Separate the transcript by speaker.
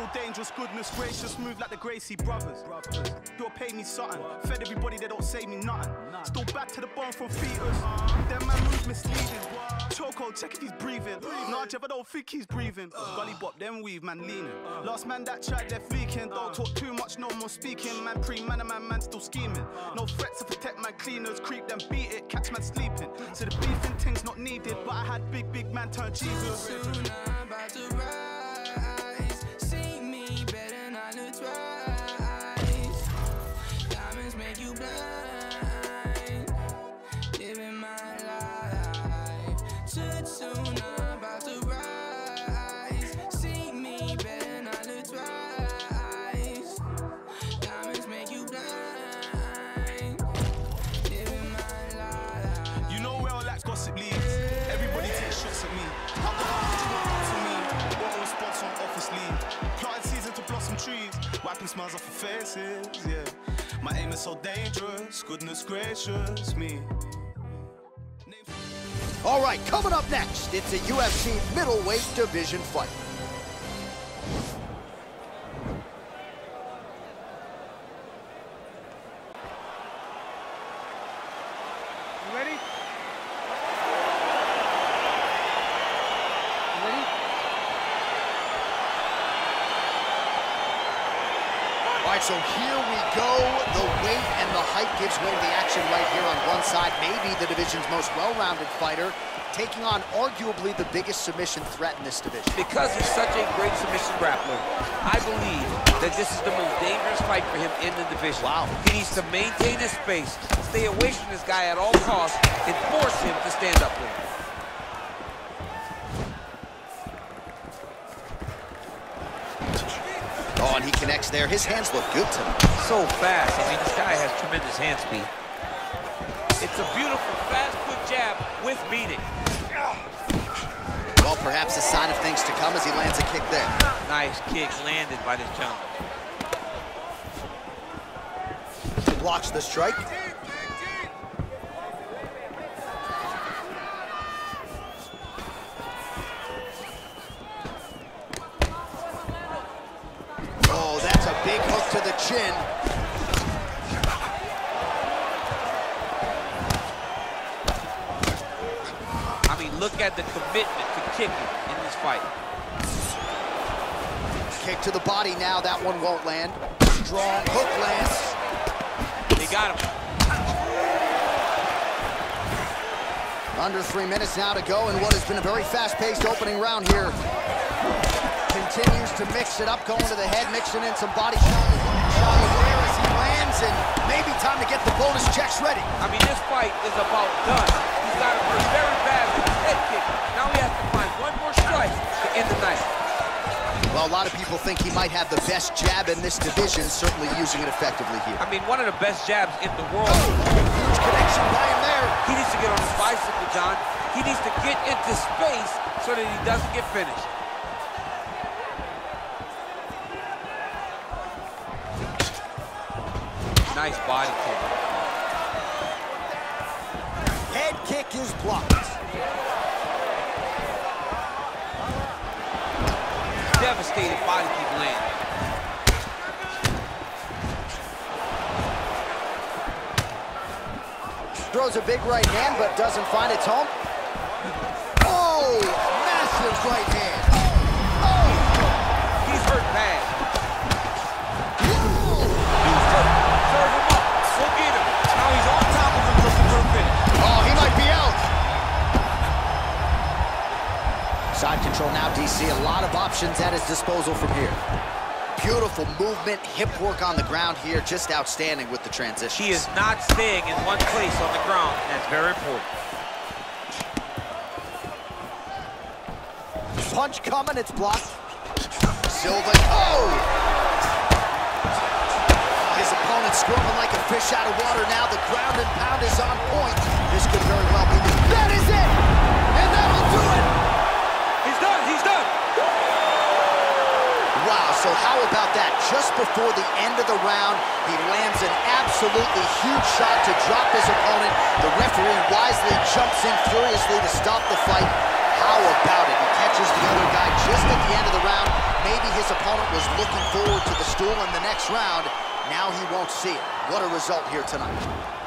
Speaker 1: still dangerous, goodness gracious, move like the Gracie brothers. You'll pay me something, fed everybody, they don't say me nothing. Still back to the bone from fetus. Them man move misleading. Choco, check if he's breathing. Nah, Jeff, I don't think he's breathing. Gully bop, them weave, man leaning. Last man that tried left leaking. Don't talk too much, no more speaking. Man pre, man, a man, man still scheming. No threats to protect my cleaners, creep them beat it, catch man sleeping. So the beefing thing's not needed, but I had big, big man turn Jesus.
Speaker 2: Soon I'm about to rise. Living my life. Too soon I'm about to rise. See me not look. Diamonds make you blind.
Speaker 1: You know where all that gossip leads. Everybody takes shots at me. The hell did you not up to me? To blossom trees, wiping smiles off your faces. Yeah, my aim is so dangerous. Goodness gracious me.
Speaker 3: All right, coming up next, it's a UFC middleweight division fight. Right, so here we go. The weight and the height gives way to the action right here on one side. Maybe the division's most well-rounded fighter, taking on arguably the biggest submission threat in this division.
Speaker 4: Because he's such a great submission grappler, I believe that this is the most dangerous fight for him in the division.
Speaker 3: Wow.
Speaker 4: He needs to maintain his space, stay away from this guy at all costs, and force him to stand up with him.
Speaker 3: He connects there. His hands look good to me.
Speaker 4: So fast. I mean, this guy has tremendous hand speed. It's a beautiful, fast, quick jab with meaning.
Speaker 3: Well, perhaps a sign of things to come as he lands a kick there.
Speaker 4: Nice kick landed by this challenger.
Speaker 3: Blocks the strike. Oh, that's a big hook to the chin.
Speaker 4: I mean, look at the commitment to kicking in this fight.
Speaker 3: Kick to the body now. That one won't land. Strong hook lands.
Speaker 4: They got him.
Speaker 3: Under three minutes now to go in what has been a very fast-paced opening round here. Continues to mix it up, going to the head, mixing in some body shots. Shot there as he lands, and maybe time to get the bonus checks ready.
Speaker 4: I mean, this fight is about done. He's got him hurt very badly. Head kick. Now he has to find one more strike to end the night.
Speaker 3: Well, a lot of people think he might have the best jab in this division, certainly using it effectively here.
Speaker 4: I mean, one of the best jabs in the world.
Speaker 3: Oh, huge connection by him there.
Speaker 4: He needs to get on his bicycle, Jon. He needs to get into space so that he doesn't get finished. Nice body kick.
Speaker 3: Head kick is blocked.
Speaker 4: Devastating body kick land.
Speaker 3: Throws a big right hand, but doesn't find its home. Oh, massive right hand. Side control now, DC. A lot of options at his disposal from here. Beautiful movement, hip work on the ground here. Just outstanding with the transition.
Speaker 4: He is not staying in one place on the ground. That's very important.
Speaker 3: Punch coming, it's blocked. Silva, oh! His opponent squirming like a fish out of water now. The ground and pound is on point. This could very well be the... That is it! The round, he lands an absolutely huge shot to drop his opponent. The referee wisely jumps in furiously to stop the fight. How about it? He catches the other guy just at the end of the round. Maybe his opponent was looking forward to the stool in the next round. Now he won't see it. What a result here tonight.